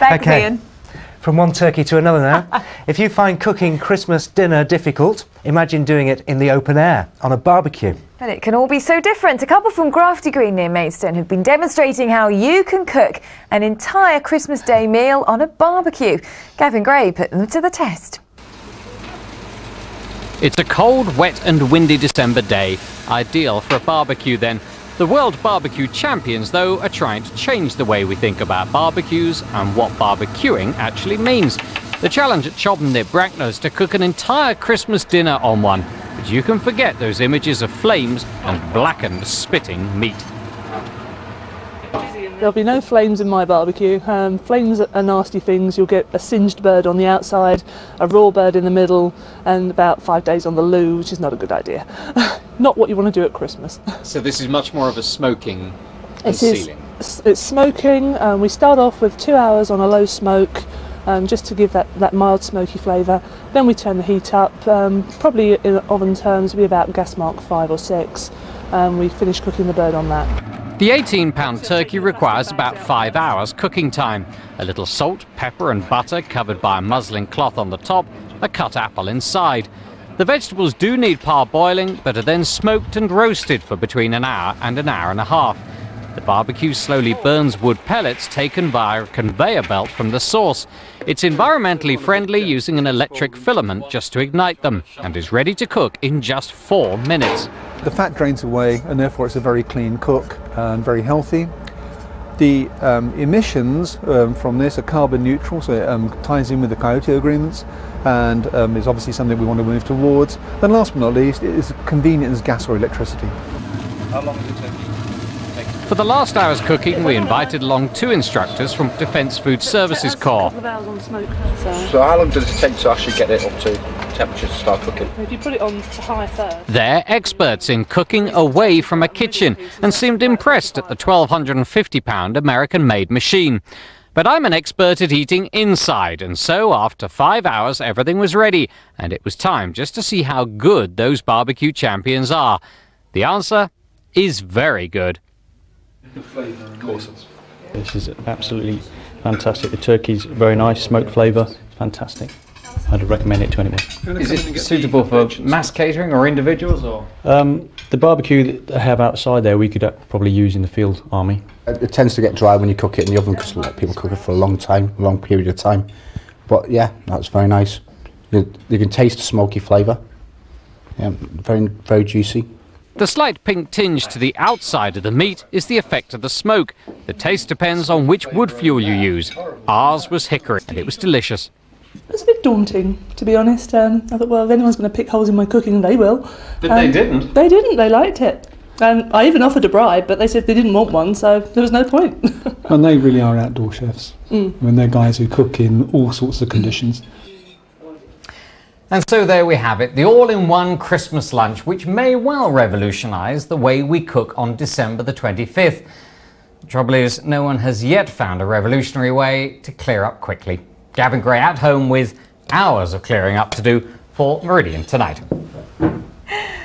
Thanks, Okay. Ian. From one turkey to another now. if you find cooking Christmas dinner difficult, imagine doing it in the open air on a barbecue. But it can all be so different. A couple from Grafty Green near Maidstone have been demonstrating how you can cook an entire Christmas Day meal on a barbecue. Gavin Gray put them to the test. It's a cold, wet and windy December day. Ideal for a barbecue then. The World Barbecue Champions, though, are trying to change the way we think about barbecues and what barbecuing actually means. The challenge at Chobham near is to cook an entire Christmas dinner on one. But you can forget those images of flames and blackened, spitting meat. There'll be no flames in my barbecue. Um, flames are nasty things. You'll get a singed bird on the outside, a raw bird in the middle, and about five days on the loo, which is not a good idea. not what you want to do at Christmas. So this is much more of a smoking It is- s- It's smoking. Um, we start off with two hours on a low smoke, um, just to give that, that mild smoky flavour. Then we turn the heat up. Um, probably in oven terms, be about gas mark five or six. Um, we finish cooking the bird on that. The 18 pound turkey requires about five hours cooking time. A little salt, pepper and butter covered by a muslin cloth on the top, a cut apple inside. The vegetables do need parboiling, but are then smoked and roasted for between an hour and an hour and a half. The barbecue slowly burns wood pellets taken via a conveyor belt from the source. It's environmentally friendly using an electric filament just to ignite them and is ready to cook in just four minutes. The fat drains away and therefore it's a very clean cook and very healthy. The um, emissions um, from this are carbon neutral, so it um, ties in with the Kyoto agreements and um, is obviously something we want to move towards. And last but not least, it is convenient as gas or electricity. How long it take? For the last hour's cooking, we invited along two instructors from Defence Food Services Corps. So how long does it take to actually get it up to temperature to start cooking? If you put it on to high first, They're experts in cooking away from a kitchen and seemed impressed at the £1,250 American made machine. But I'm an expert at eating inside, and so after five hours, everything was ready, and it was time just to see how good those barbecue champions are. The answer is very good. This is absolutely fantastic. The turkey's very nice, smoked flavour, fantastic. I'd recommend it to anyone. Is it suitable for mass catering or individuals or? Um, the barbecue that they have outside there, we could uh, probably use in the field army. It it tends to get dry when you cook it in the oven because let people cook it for a long time, a long period of time. But yeah, that's very nice. You, you can taste the smoky flavour. Yeah, very very juicy. The slight pink tinge to the outside of the meat is the effect of the smoke. The taste depends on which wood fuel you use. Ours was hickory, and it was delicious. it was a bit daunting, to be honest. Um, I thought, well, if anyone's going to pick holes in my cooking, they will. But they Um, didn't? They didn't. They liked it. Um, I even offered a bribe, but they said they didn't want one, so there was no point. And they really are outdoor chefs. Mm. I mean, they're guys who cook in all sorts of conditions. And so there we have it, the all-in-one Christmas lunch, which may well revolutionise the way we cook on December the 25th. The trouble is, no one has yet found a revolutionary way to clear up quickly. Gavin Gray at home with hours of clearing up to do for Meridian tonight.